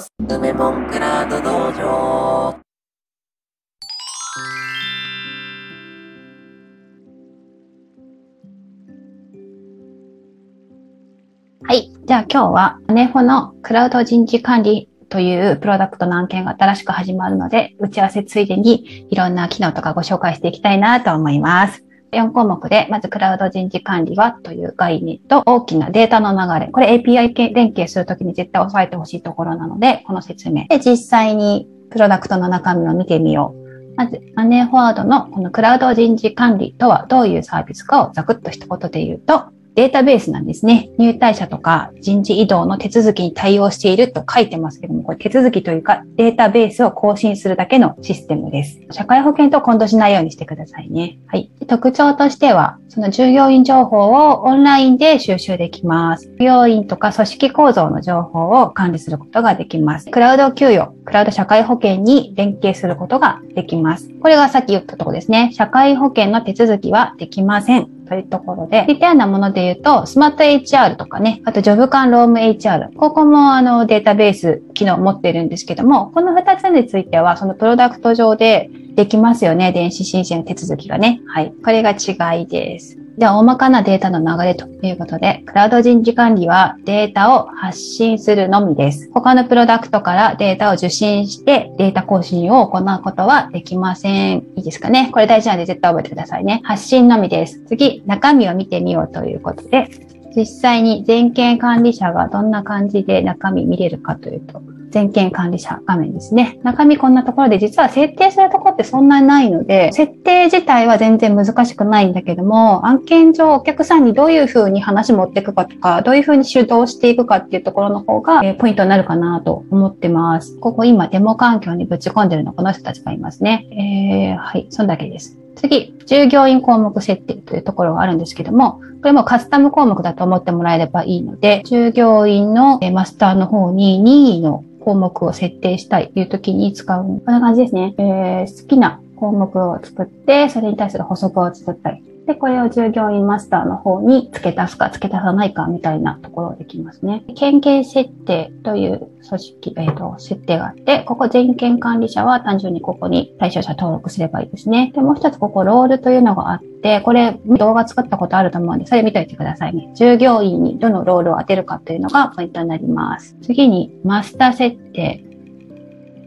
す。梅モンクラウド道場。はい。じゃあ今日は、ネフォのクラウド人事管理というプロダクトの案件が新しく始まるので、打ち合わせついでにいろんな機能とかご紹介していきたいなと思います。4項目で、まずクラウド人事管理はという概念と大きなデータの流れ。これ API 連携するときに絶対押さえてほしいところなので、この説明。で、実際にプロダクトの中身を見てみよう。まず、マネーフォワードのこのクラウド人事管理とはどういうサービスかをザクッと一言で言うと、データベースなんですね。入退者とか人事異動の手続きに対応していると書いてますけども、これ手続きというかデータベースを更新するだけのシステムです。社会保険と混同しないようにしてくださいね。はい。特徴としては、その従業員情報をオンラインで収集できます。従業員とか組織構造の情報を管理することができます。クラウド給与、クラウド社会保険に連携することができます。これがさっき言ったところですね。社会保険の手続きはできません。というところで、似たようなもので言うと、スマート HR とかね、あとジョブ間ローム HR、ここもあのデータベース機能を持っているんですけども、この2つについては、そのプロダクト上でできますよね。電子申請の手続きがね。はい。これが違いです。では、大まかなデータの流れということで、クラウド人事管理はデータを発信するのみです。他のプロダクトからデータを受信してデータ更新を行うことはできません。いいですかね？これ大事なんで絶対覚えてくださいね。発信のみです。次、中身を見てみようということで、実際に全権管理者がどんな感じで中身見れるかというと、全権管理者画面ですね。中身こんなところで実は設定するところってそんなにないので、設定自体は全然難しくないんだけども、案件上お客さんにどういうふうに話持っていくかとか、どういうふうに主導していくかっていうところの方が、えー、ポイントになるかなと思ってます。ここ今デモ環境にぶち込んでるのこの人たちがいますね。えー、はい、そんだけです。次、従業員項目設定というところがあるんですけども、これもカスタム項目だと思ってもらえればいいので、従業員のマスターの方に任意の項目を設定したいという時に使う。こんな感じですね。えー、好きな項目を作って、それに対する補足を作ったり。で、これを従業員マスターの方に付け足すか付け足さないかみたいなところできますね。権限設定という組織、えっ、ー、と、設定があって、ここ全権管理者は単純にここに対象者登録すればいいですね。で、もう一つここロールというのがあって、これ動画作ったことあると思うんで、それ見といてくださいね。従業員にどのロールを当てるかというのがポイントになります。次に、マスター設定。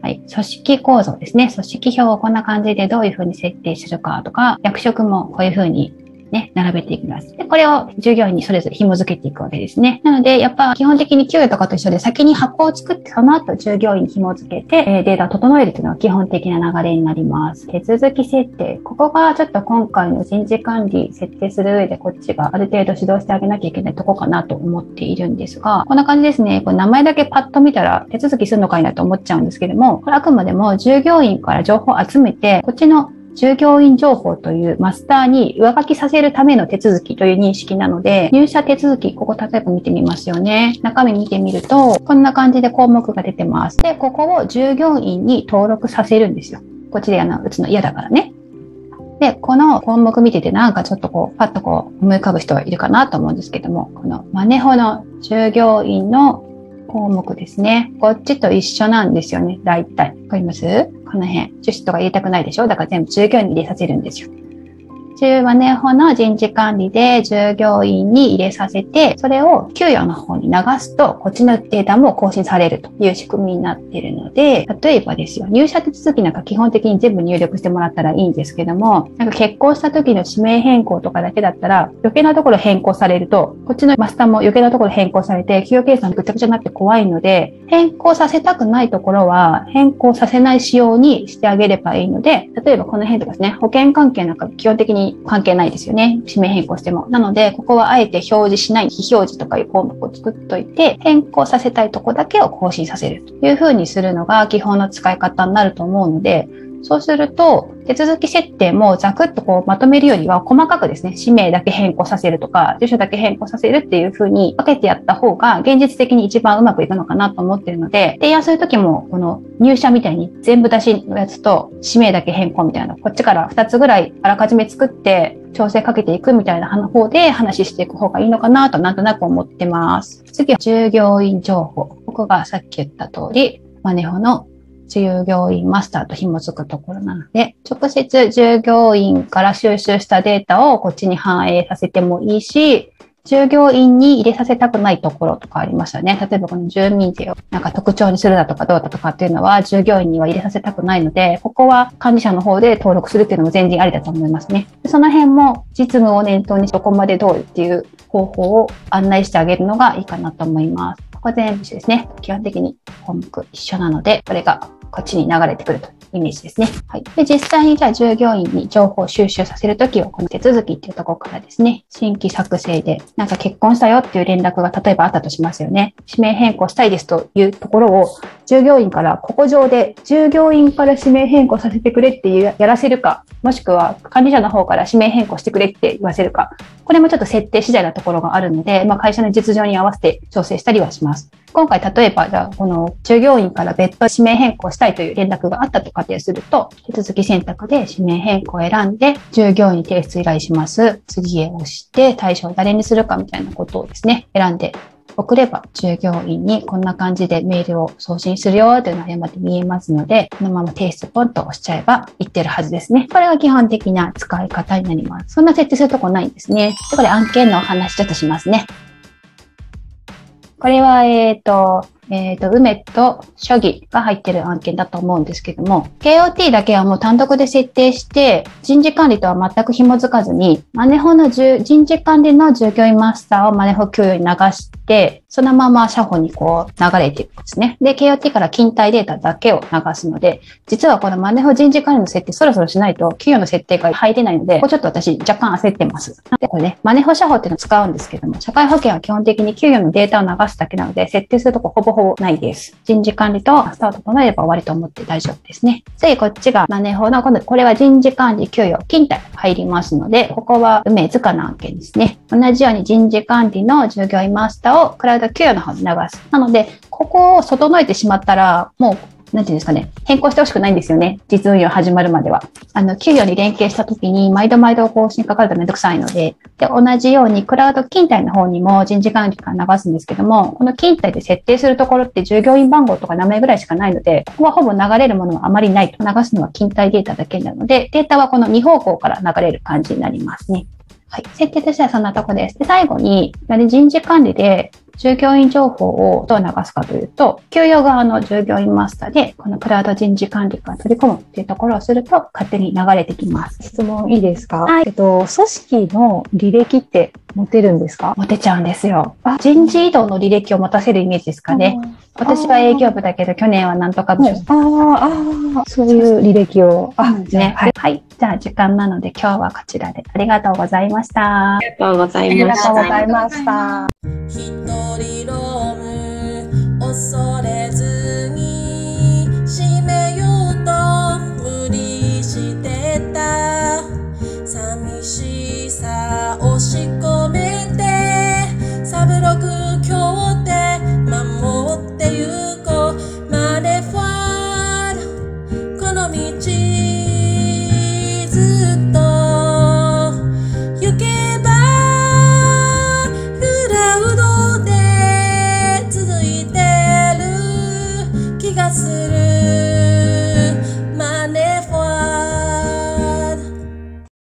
はい。組織構造ですね。組織表をこんな感じでどういうふうに設定するかとか、役職もこういうふうにね、並べていきます。で、これを従業員にそれぞれ紐付けていくわけですね。なので、やっぱ基本的に給与とかと一緒で先に箱を作って、その後従業員に紐付けて、えデータを整えるというのが基本的な流れになります。手続き設定。ここがちょっと今回の人事管理設定する上でこっちがある程度指導してあげなきゃいけないとこかなと思っているんですが、こんな感じですね。これ名前だけパッと見たら手続きするのかいなと思っちゃうんですけども、これあくまでも従業員から情報を集めて、こっちの従業員情報というマスターに上書きさせるための手続きという認識なので、入社手続き、ここ例えば見てみますよね。中身見てみると、こんな感じで項目が出てます。で、ここを従業員に登録させるんですよ。こっちであの打つの嫌だからね。で、この項目見ててなんかちょっとこう、パッとこう思い浮かぶ人はいるかなと思うんですけども、このマネホの従業員の項目ですね。こっちと一緒なんですよね。大体。わかります？この辺、趣旨とか言いたくないでしょ？だから全部従業員に入れさせるんですよ。中和年法の人事管理で従業員に入れさせて、それを給与の方に流すと、こっちのデータも更新されるという仕組みになっているので、例えばですよ、入社手続きなんか基本的に全部入力してもらったらいいんですけども、なんか結婚した時の指名変更とかだけだったら、余計なところ変更されると、こっちのマスターも余計なところ変更されて、給与計算ぐちゃぐちゃになって怖いので、変更させたくないところは、変更させない仕様にしてあげればいいので、例えばこの辺とかですね、保険関係なんか基本的に関係ないですよね。指名変更しても。なので、ここはあえて表示しない、非表示とかいう項目を作っといて、変更させたいとこだけを更新させるというふうにするのが基本の使い方になると思うので、そうすると、手続き設定もざくっとこうまとめるよりは細かくですね、氏名だけ変更させるとか、住所だけ変更させるっていう風に分けてやった方が現実的に一番うまくいくのかなと思ってるので、提案するときもこの入社みたいに全部出しのやつと氏名だけ変更みたいな、こっちから2つぐらいあらかじめ作って調整かけていくみたいな方で話していく方がいいのかなとなんとなく思ってます。次は従業員情報。ここがさっき言った通り、マネホの従業員マスターと紐づくところなので、直接従業員から収集したデータをこっちに反映させてもいいし、従業員に入れさせたくないところとかありましたね。例えばこの住民税をなんか特徴にするだとかどうだとかっていうのは従業員には入れさせたくないので、ここは管理者の方で登録するっていうのも全然ありだと思いますね。その辺も実務を念頭にどこまでどうっていう方法を案内してあげるのがいいかなと思います。ここ全部ですね。基本的に項目一緒なので、これがこっちに流れてくるとイメージですね。はい。で、実際にじゃあ従業員に情報収集させるときは、この手続きっていうところからですね、新規作成で、なんか結婚したよっていう連絡が例えばあったとしますよね。指名変更したいですというところを、従業員からここ上で、従業員から指名変更させてくれっていうやらせるか、もしくは管理者の方から指名変更してくれって言わせるか、これもちょっと設定次第なところがあるので、まあ、会社の実情に合わせて調整したりはします。今回例えば、じゃあ、この従業員から別途指名変更したいという連絡があったと仮定すると、手続き選択で指名変更を選んで、従業員に提出依頼します。次へ押して、対象を誰にするかみたいなことをですね、選んで送れば、従業員にこんな感じでメールを送信するよというのがまで見えますので、このまま提出ポンと押しちゃえばいってるはずですね。これが基本的な使い方になります。そんな設定するとこないんですね。で、これ案件のお話ちょっとしますね。これは、えっ、ー、と、えっ、ー、と、梅と諸儀が入ってる案件だと思うんですけども、KOT だけはもう単独で設定して、人事管理とは全く紐づかずに、マネホの人事管理の従業員マスターをマネホ給与に流して、そのまま社保にこう流れていくんですね。で、KOT から勤怠データだけを流すので、実はこのマネホ人事管理の設定そろそろしないと給与の設定が入れないので、ここちょっと私若干焦ってます。で、これね、マネホ社保っていうのを使うんですけども、社会保険は基本的に給与のデータを流すだけなので、設定するとこほぼ法ないです。人事管理とスタートとなれば終わりと思って大丈夫ですね。次こっちがマネ法の、今度これは人事管理給与、勤怠入りますので、ここは梅塚の案件ですね。同じように人事管理の従業員マスターをクラウド給与の方に流す。なので、ここを整えてしまったら、もうなんていうんですかね、変更してほしくないんですよね。実運用始まるまでは。あの、給与に連携したときに、毎度毎度更新かかるとめんどくさいので、で、同じように、クラウド勤怠の方にも人事管理から流すんですけども、この勤怠で設定するところって従業員番号とか名前ぐらいしかないので、ここはほぼ流れるものはあまりないと。流すのは勤怠データだけなので、データはこの2方向から流れる感じになりますね。はい。設定としてはそんなとこです。で、最後に、人事管理で従業員情報をどう流すかというと、給与側の従業員マスターで、このクラウド人事管理から取り込むっていうところをすると、勝手に流れてきます。質問いいですか？はい。えっと、組織の履歴って持てるんですか？持てちゃうんですよ。人事異動の履歴を持たせるイメージですかね。私は営業部だけど、去年はなんとか部。ああ、そういう履歴を。あ、ね。はい。はい。じゃあ、時間なので今日はこちらで。ありがとうございました。ありがとうございました。ありがとうございました。一人ローム恐れ